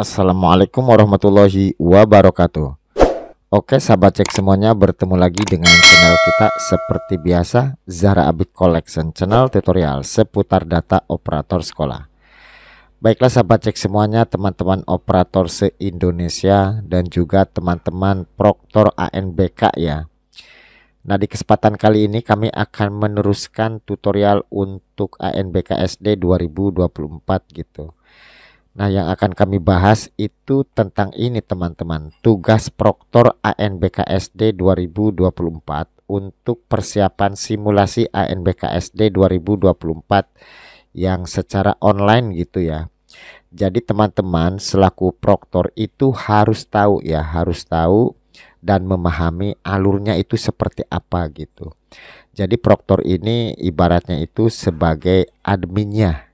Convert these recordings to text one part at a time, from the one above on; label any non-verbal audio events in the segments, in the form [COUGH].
Assalamualaikum warahmatullahi wabarakatuh. Oke sahabat cek semuanya bertemu lagi dengan channel kita seperti biasa Zara Abid Collection channel tutorial seputar data operator sekolah. Baiklah sahabat cek semuanya teman-teman operator se-Indonesia dan juga teman-teman proktor ANBK ya. Nah di kesempatan kali ini kami akan meneruskan tutorial untuk ANBK SD 2024 gitu Nah, yang akan kami bahas itu tentang ini teman-teman. Tugas Proktor ANBKSD 2024 untuk persiapan simulasi ANBKSD 2024 yang secara online gitu ya. Jadi teman-teman selaku proktor itu harus tahu ya, harus tahu dan memahami alurnya itu seperti apa gitu. Jadi proktor ini ibaratnya itu sebagai adminnya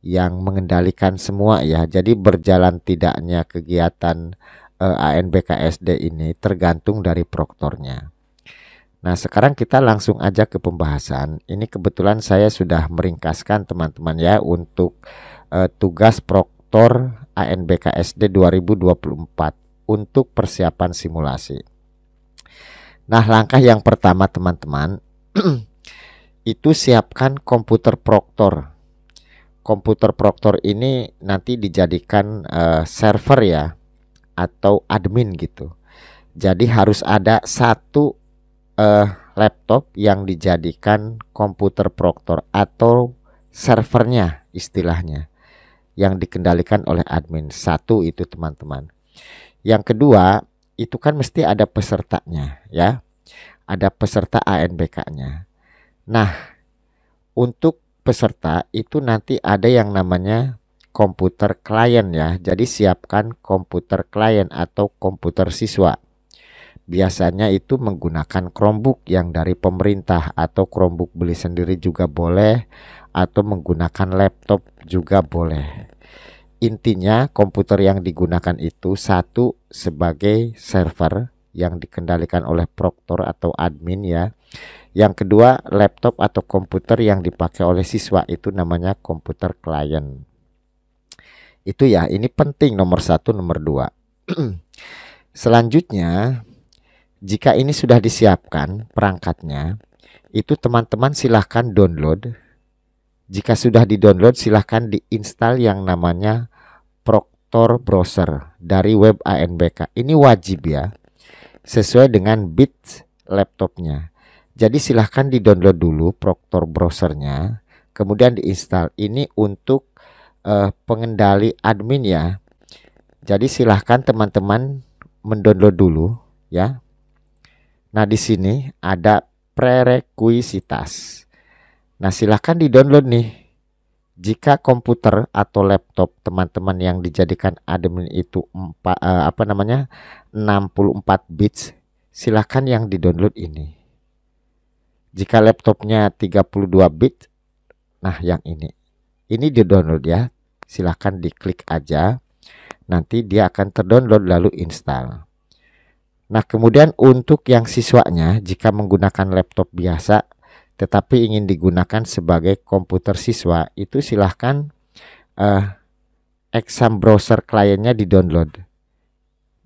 yang mengendalikan semua ya. Jadi berjalan tidaknya kegiatan eh, ANBKSD ini tergantung dari proktornya. Nah, sekarang kita langsung aja ke pembahasan. Ini kebetulan saya sudah meringkaskan teman-teman ya untuk eh, tugas proktor ANBKSD 2024 untuk persiapan simulasi. Nah, langkah yang pertama teman-teman [CLEARS THROAT] itu siapkan komputer proktor komputer proktor ini nanti dijadikan uh, server ya atau admin gitu. Jadi harus ada satu uh, laptop yang dijadikan komputer proktor atau servernya istilahnya yang dikendalikan oleh admin. Satu itu teman-teman. Yang kedua, itu kan mesti ada pesertanya ya. Ada peserta ANBK-nya. Nah, untuk peserta itu nanti ada yang namanya komputer klien ya. Jadi siapkan komputer klien atau komputer siswa. Biasanya itu menggunakan Chromebook yang dari pemerintah atau Chromebook beli sendiri juga boleh atau menggunakan laptop juga boleh. Intinya komputer yang digunakan itu satu sebagai server yang dikendalikan oleh proktor atau admin ya yang kedua, laptop atau komputer yang dipakai oleh siswa itu namanya komputer klien. Itu ya, ini penting nomor satu, nomor dua. [CLEARS THROAT] Selanjutnya, jika ini sudah disiapkan perangkatnya, itu teman-teman silahkan download. Jika sudah di-download, silahkan diinstal yang namanya Proctor Browser dari web ANBK. Ini wajib ya, sesuai dengan bit laptopnya. Jadi silahkan di-download dulu Proctor browsernya, kemudian diinstal. Ini untuk uh, pengendali admin ya. Jadi silahkan teman-teman mendownload dulu ya. Nah di sini ada prerequisitas. Nah silahkan di-download nih. Jika komputer atau laptop teman-teman yang dijadikan admin itu empa, uh, apa namanya 64 bits, silahkan yang di-download ini. Jika laptopnya 32 bit, nah yang ini. Ini di download ya. Silahkan diklik aja. Nanti dia akan terdownload lalu install. Nah kemudian untuk yang siswanya jika menggunakan laptop biasa tetapi ingin digunakan sebagai komputer siswa itu silahkan uh, exam browser kliennya di download.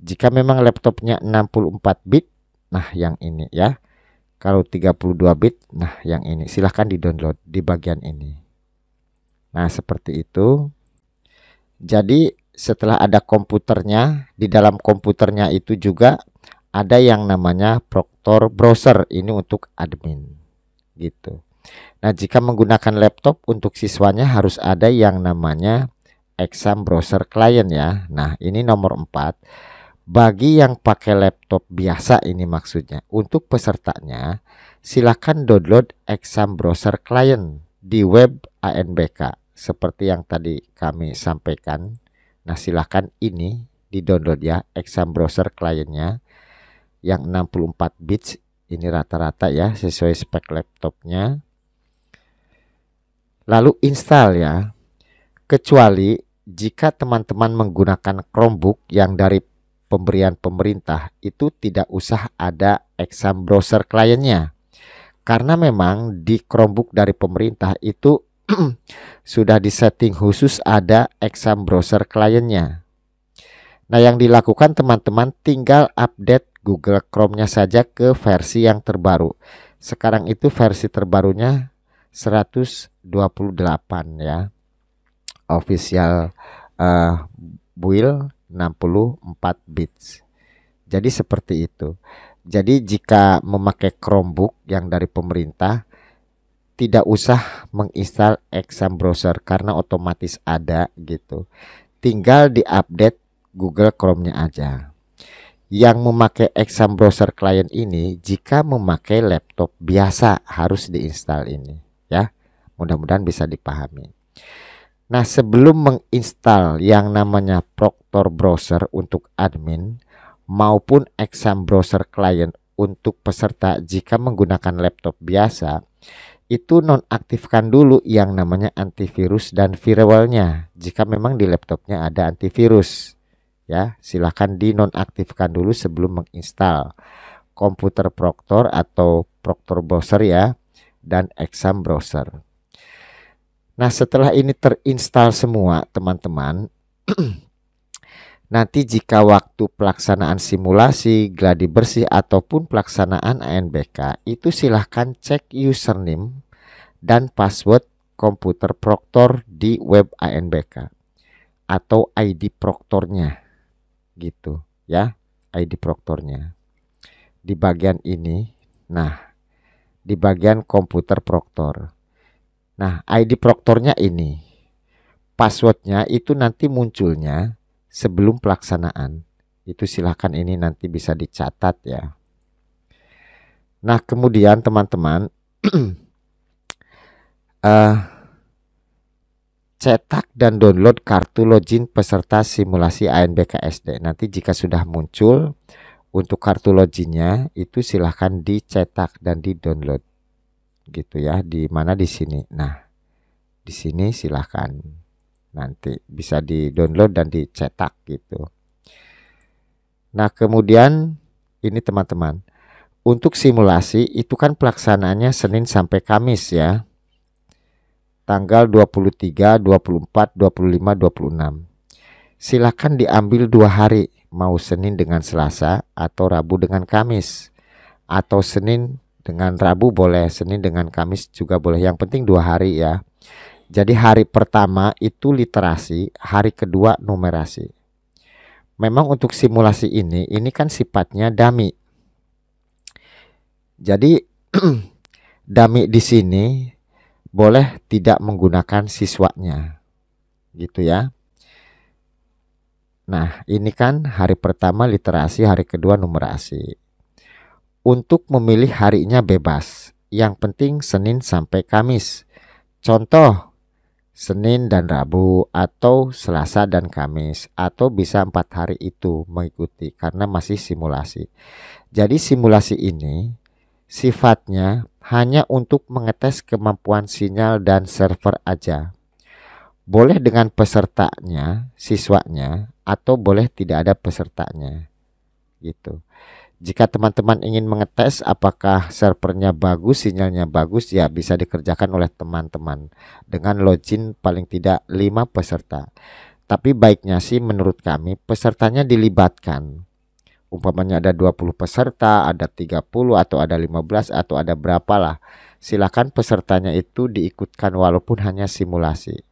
Jika memang laptopnya 64 bit, nah yang ini ya. Kalau 32 bit, nah yang ini silahkan di-download di bagian ini. Nah, seperti itu. Jadi setelah ada komputernya, di dalam komputernya itu juga ada yang namanya Proctor Browser ini untuk admin gitu. Nah, jika menggunakan laptop untuk siswanya harus ada yang namanya Exam Browser Client ya. Nah, ini nomor 4 bagi yang pakai laptop biasa ini maksudnya, untuk pesertanya silakan download exam browser client di web ANBK seperti yang tadi kami sampaikan. Nah, silakan ini di-download ya exam browser kliennya yang 64 bits ini rata-rata ya sesuai spek laptopnya. Lalu install ya. Kecuali jika teman-teman menggunakan Chromebook yang dari pemberian pemerintah itu tidak usah ada exam browser kliennya. Karena memang di Chromebook dari pemerintah itu [CLEARS THROAT] sudah disetting khusus ada exam browser kliennya. Nah, yang dilakukan teman-teman tinggal update Google Chrome-nya saja ke versi yang terbaru. Sekarang itu versi terbarunya 128 ya. Official uh, build 64 bits. Jadi seperti itu. Jadi jika memakai Chromebook yang dari pemerintah tidak usah menginstal Exam Browser karena otomatis ada gitu. Tinggal diupdate Google Chrome-nya aja. Yang memakai Exam Browser Client ini jika memakai laptop biasa harus diinstal ini ya. Mudah-mudahan bisa dipahami. Nah, sebelum menginstal yang namanya Proctor Browser untuk admin maupun Exam Browser Client untuk peserta jika menggunakan laptop biasa, itu nonaktifkan dulu yang namanya antivirus dan firewallnya jika memang di laptopnya ada antivirus ya silahkan dinonaktifkan dulu sebelum menginstal komputer Proctor atau Proctor Browser ya dan Exam Browser. Nah setelah ini terinstall semua teman-teman [CLEARS THROAT] Nanti jika waktu pelaksanaan simulasi, gladi bersih ataupun pelaksanaan ANBK itu silahkan cek username dan password komputer Proctor di web ANBK atau ID Proctornya gitu ya ID proktornya di bagian ini nah di bagian komputer proktor nah ID proktornya ini passwordnya itu nanti munculnya sebelum pelaksanaan itu silahkan ini nanti bisa dicatat ya nah kemudian teman-teman uh, [CLEARS THROAT] cetak dan download kartu login peserta simulasi ANBK SD. Nanti jika sudah muncul untuk kartu loginnya itu silahkan dicetak dan di-download. Gitu ya, di mana di sini. Nah, di sini silahkan nanti bisa di-download dan dicetak gitu. Nah, kemudian ini teman-teman. Untuk simulasi itu kan pelaksanaannya Senin sampai Kamis ya tanggal 23, 24, 25, 26. Silakan diambil dua hari, mau Senin dengan Selasa atau Rabu dengan Kamis. Atau Senin dengan Rabu boleh, Senin dengan Kamis juga boleh. Yang penting dua hari ya. Jadi hari pertama itu literasi, hari kedua numerasi. Memang untuk simulasi ini, ini kan sifatnya dami. Jadi [CLEARS THROAT] dami di sini boleh tidak menggunakan siswanya. Gitu ya. Nah, ini kan hari pertama literasi, hari kedua numerasi. Untuk memilih harinya bebas. Yang penting Senin sampai Kamis. Contoh, Senin dan Rabu atau Selasa dan Kamis atau bisa empat hari itu mengikuti karena masih simulasi. Jadi simulasi ini sifatnya hanya untuk mengetes kemampuan sinyal dan server aja. Boleh dengan pesertanya, siswanya, atau boleh tidak ada pesertanya. Gitu. Jika teman-teman ingin mengetes apakah servernya bagus, sinyalnya bagus, ya bisa dikerjakan oleh teman-teman dengan login paling tidak 5 peserta. Tapi baiknya sih menurut kami pesertanya dilibatkan umpamanya ada 20 peserta, ada 30 atau ada 15 atau ada berapa lah. Silakan pesertanya itu diikutkan walaupun hanya simulasi.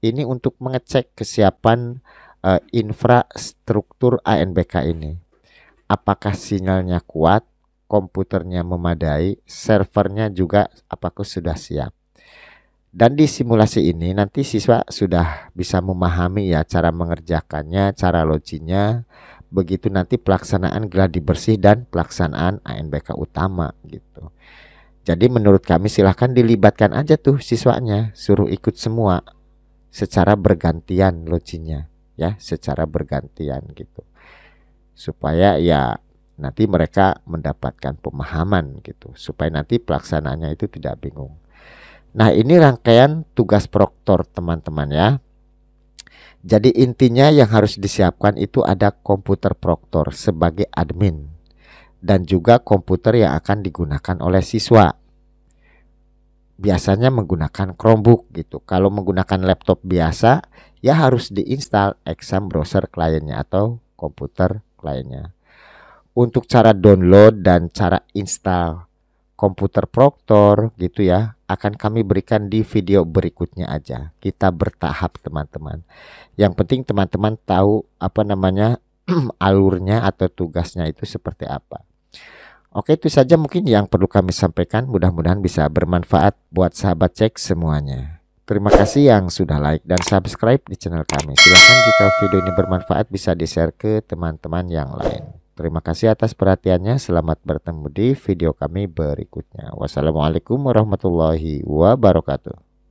Ini untuk mengecek kesiapan uh, infrastruktur ANBK ini. Apakah sinyalnya kuat, komputernya memadai, servernya juga apakah sudah siap. Dan di simulasi ini nanti siswa sudah bisa memahami ya cara mengerjakannya, cara loginya, begitu nanti pelaksanaan gladi bersih dan pelaksanaan ANBK utama gitu. Jadi menurut kami silahkan dilibatkan aja tuh siswanya, suruh ikut semua secara bergantian loginya ya, secara bergantian gitu. Supaya ya nanti mereka mendapatkan pemahaman gitu, supaya nanti pelaksanaannya itu tidak bingung. Nah, ini rangkaian tugas proktor teman-teman ya. Jadi intinya yang harus disiapkan itu ada komputer proktor sebagai admin dan juga komputer yang akan digunakan oleh siswa. Biasanya menggunakan Chromebook gitu. Kalau menggunakan laptop biasa ya harus diinstal exam browser kliennya atau komputer lainnya. Untuk cara download dan cara install komputer Proctor gitu ya, akan kami berikan di video berikutnya aja. Kita bertahap teman-teman. Yang penting teman-teman tahu apa namanya [CLEARS THROAT] alurnya atau tugasnya itu seperti apa. Oke itu saja mungkin yang perlu kami sampaikan mudah-mudahan bisa bermanfaat buat sahabat cek semuanya. Terima kasih yang sudah like dan subscribe di channel kami. Silahkan jika video ini bermanfaat bisa di-share ke teman-teman yang lain. Terima kasih atas perhatiannya. Selamat bertemu di video kami berikutnya. Wassalamualaikum warahmatullahi wabarakatuh.